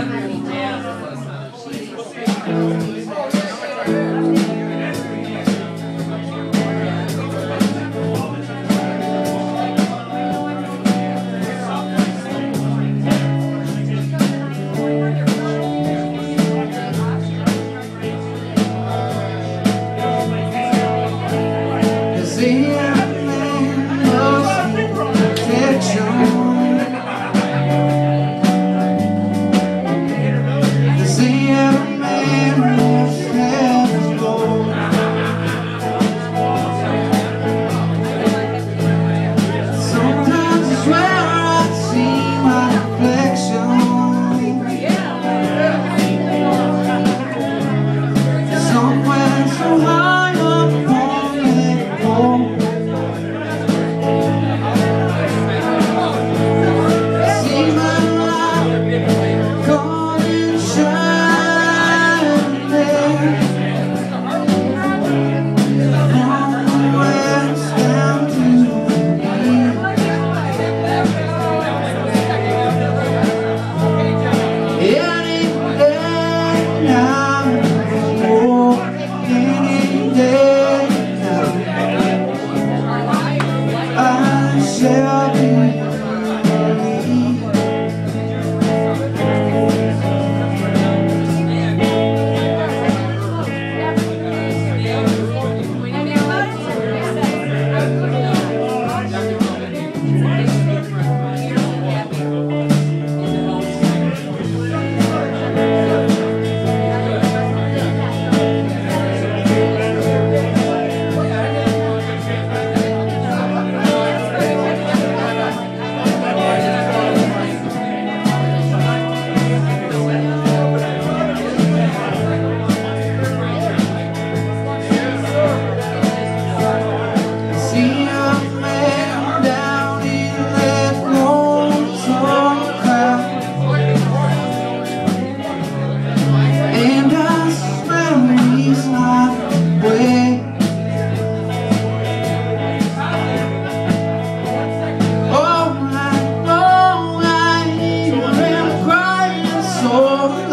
Amén. Oh.